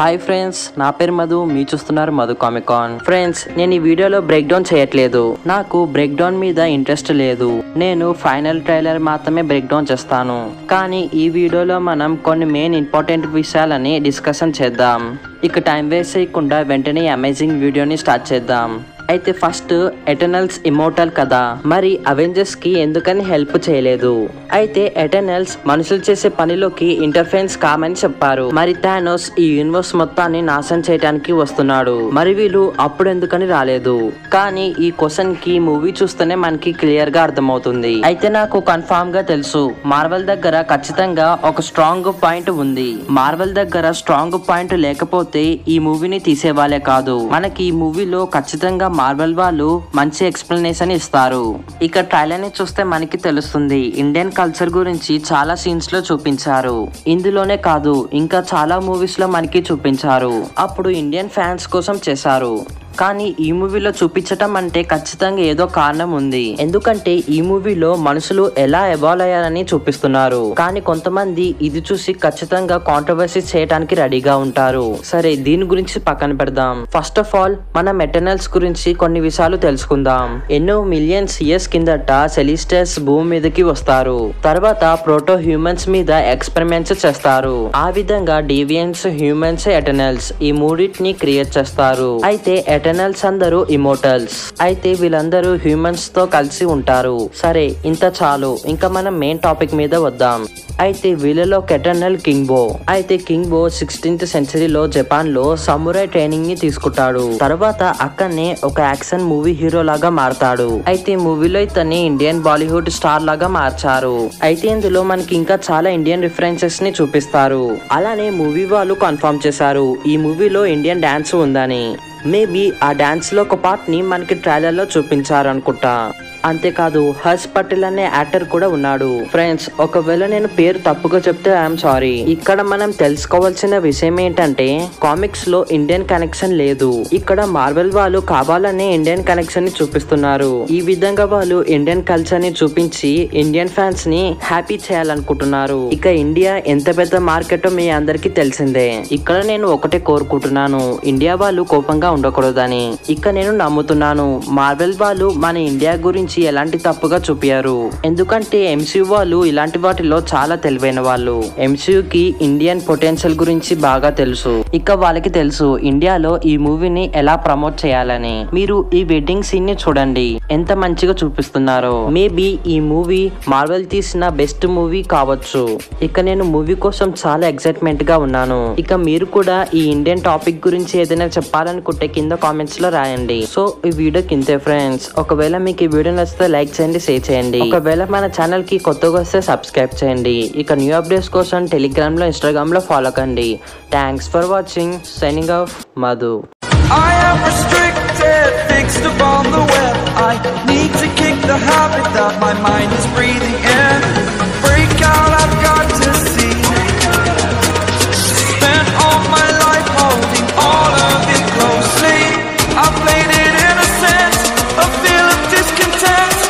Hi friends నా పేరు మధు మీ చూస్తున్నారు మధు కామికాన్ ఫ్రెండ్స్ నేను ఈ వీడియోలో బ్రేక్ డౌన్ చేయట్లేదు. నాకు బ్రేక్ డౌన్ మీద ఇంట్రెస్ట్ లేదు. నేను ఫైనల్ ట్రైలర్ మాత్రమే బ్రేక్ డౌన్ చేస్తాను. కానీ ఈ వీడియోలో మనం కొన్ని మెయిన్ ఇంపార్టెంట్ విషయాలని డిస్కషన్ చేద్దాం. ఇక టైం వేస్ట్ చేయకుండా వెంటనే అమేజింగ్ వీడియోని స్టార్ట్ చేద్దాం. అయితే ఫస్ట్ ఎటర్నల్స్ ఇమోటల్ కదా. మరి అవెంజర్స్కి ఎందుకని హెల్ప్ చేయలేదు? అయితే ఎటర్నల్స్ మనుషులు చేసే పనిలోకి ఇంటర్ఫరెన్స్ కామని చెప్పారు. మరి థానోస్ ఈ యూనివర్స్ మొత్తాన్ని నాశనం చేయడానికి వస్తున్నాడు. మరి వీళ్ళు అప్పుడు ఎందుకని రాలేదు? కానీ ఈ క్వశ్చన్కి మూవీ చూస్తేనే మనకి క్లియర్గా అర్థమవుతుంది. అయితే నాకు కన్ఫామ్గా తెలుసు. మార్వెల్ దగ్గర ఖచ్చితంగా ఒక స్ట్రాంగ్ పాయింట్ ఉంది. మార్వెల్ దగ్గర స్ట్రాంగ్ పాయింట్ లేకపోతే ఈ మూవీని తీసేవాళ్ళే కాదు. మనకి ఈ మూవీలో ఖచ్చితంగా మార్వెల్ వాళ్ళు మంచి ఎక్స్ప్లెనేషన్ ఇస్తారు. ఇక ట్రైలర్ని చూస్తే మనకి తెలుస్తుంది ఇండియన్ కల్చర్ గురించి చాలా సీన్స్లో చూపించారు. ఇందులోనే కాదు ఇంకా చాలా మూవీస్లో మనకి చూపించారు. అప్పుడు ఇండియన్ ఫ్యాన్స్ కోసం చేశారు. కానీ ఈ మూవీలో చూపించటం అంటే ఖచ్చితంగా ఏదో కారణం ఉంది. ఎందుకంటే ఈ మూవీలో మనుషులు ఎలా ఎవాల్వ్ అయ్యారని చూపిస్తున్నారు. కానీ కొంతమంది ఇది చూసి ఖచ్చితంగా కాంట్రవర్సీ చేయడానికి రెడీగా ఉంటారు. సరే దీని గురించి పక్కన పెడదాం. ఫస్ట్ ఆఫ్ ఆల్ మనం ఎటర్నల్స్ గురించి కొన్ని విషయాలు తెలుసుకుందాం. ఎన్నో మిలియన్స్ ఇయర్స్ కిందట సెలిస్టర్స్ భూమి మీదకి వస్తారు. తర్వాత ప్రోటో హ్యూమన్స్ మీద ఎక్స్పెరిమెంట్స్ చేస్తారు. ఆ విధంగా డీవియన్స్ హ్యూమన్స్ ఎటర్నల్స్ ఈ మూడింటిని క్రియేట్ చేస్తారు. అయితే ఎటర్నల్స్ అందరూ ఇమోటల్స్ అయితే వీళ్ళందరూ హ్యూమన్స్తో కలిసి ఉంటారు. సరే ఇంత చాలు. ఇంకా మనం మెయిన్ టాపిక్ మీద వద్దాం. అయితే వీళ్ళలో కెటర్నల్ కింగ్ బో అయితే కింగ్ బో సిక్స్టీన్త్ సెంచరీలో జపాన్లో సమురై ట్రైనింగ్ని తీసుకుంటాడు. తర్వాత అక్కడనే ఒక యాక్షన్ మూవీ హీరో లాగా మారతాడు. అయితే మూవీలో ఇతన్ని ఇండియన్ బాలీవుడ్ స్టార్ లాగా మార్చారు. అయితే ఇందులో మనకి ఇంకా చాలా ఇండియన్ రిఫరెన్సెస్ని చూపిస్తారు. అలానే మూవీ వాళ్ళు కన్ఫర్మ్ చేశారు. ఈ మూవీలో ఇండియన్ డాన్స్ ఉందని. మేబీ ఆ డాన్స్లో ఒక పార్ట్ని మనకి ట్రైలర్లో అంతేకాదు హర్ష్ పటేల్ అనే యాక్టర్ కూడా ఉన్నాడు. ఫ్రెండ్స్ ఒకవేళ నేను పేరు తప్పుగా చెప్తే ఐఎమ్ సారీ. ఇక్కడ మనం తెలుసుకోవాల్సిన విషయం ఏంటంటే కామిక్స్లో ఇండియన్ కనెక్షన్ లేదు. ఇక్కడ మార్వెల్ వాళ్ళు కావాలనే ఇండియన్ కనెక్షన్ని చూపిస్తున్నారు. ఈ విధంగా వాళ్ళు ఇండియన్ కల్చర్ని చూపించి ఇండియన్ ఫ్యాన్స్ని హ్యాపీ చేయాలనుకుంటున్నారు. ఇక ఇండియా ఎంత పెద్ద మార్కెట్ మీ అందరికీ తెలిసిందే. ఇక్కడ నేను ఒకటే కోరుకుంటున్నాను. ఇండియా వాళ్ళు కోపంగా ఉండకూడదని. ఇక నేను నమ్ముతున్నాను. మార్వెల్ వాళ్ళు మన ఇండియా గురించి ఎలాంటి తప్పుగా చూపారు ఎందుకంటే ఎంసీయూ వాళ్ళు ఇలాంటి వాటిలో చాలా తెలివైన వాళ్ళు. MCU కి ఇండియన్ పొటెన్షియల్ గురించి బాగా తెలుసు. ఇక వాళ్ళకి తెలుసు ఇండియాలో ఈ మూవీని ఎలా ప్రమోట్ చేయాలని. మీరు ఈ వెడ్డింగ్ సీన్ని చూడండి. ఎంత మంచిగా చూపిస్తున్నారో. మేబీ ఈ మూవీ మార్వెల్ తీసిన బెస్ట్ మూవీ కావచ్చు. ఇక నేను మూవీ కోసం చాలా ఎక్సైట్మెంట్గా ఉన్నాను. ఇక మీరు కూడా ఈ ఇండియన్ టాపిక్ గురించి ఏదైనా చెప్పాలనుకుంటే కింద కామెంట్స్లో రాయండి. సో ఈ వీడియో కిందే ఫ్రెండ్స్ ఒకవేళ మీకు ఈ వీడియో నచ్చితే లైక్ చేయండి షేర్ చేయండి. ఒకవేళ మన ఛానల్కి కొత్తగా వస్తే సబ్స్క్రైబ్ చేయండి. ఇక న్యూ అప్డేట్స్ కోసం టెలిగ్రామ్లో ఇన్స్టాగ్రామ్లో ఫాలో కండి. Thanks for watching signing off Madhu. I am restricted, fixed upon the web. I need to kick the habit that my mind is breathing in.